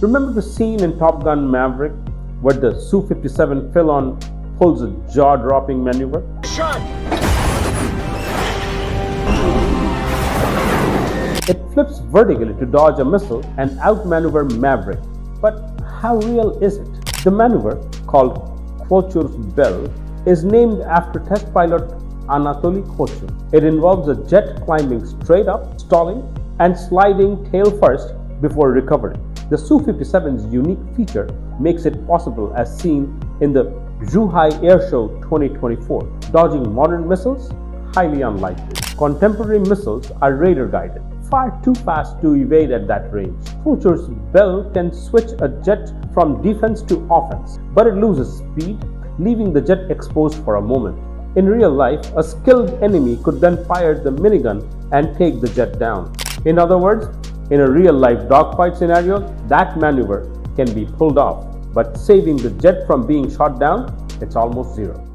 Remember the scene in Top Gun Maverick where the Su-57 Felon pulls a jaw-dropping maneuver? It flips vertically to dodge a missile and outmaneuver Maverick. But how real is it? The maneuver, called Kvochur's Bell, is named after test pilot Anatoly Kochur. It involves a jet climbing straight up, stalling, and sliding tail first before recovering. The Su-57's unique feature makes it possible as seen in the Zhuhai Air Show 2024. Dodging modern missiles? Highly unlikely. Contemporary missiles are radar guided, far too fast to evade at that range. Kvochur's Bell can switch a jet from defense to offense, but it loses speed, leaving the jet exposed for a moment. In real life, a skilled enemy could then fire the minigun and take the jet down. In other words, in a real life dogfight scenario, that maneuver can be pulled off, but saving the jet from being shot down, it's almost zero.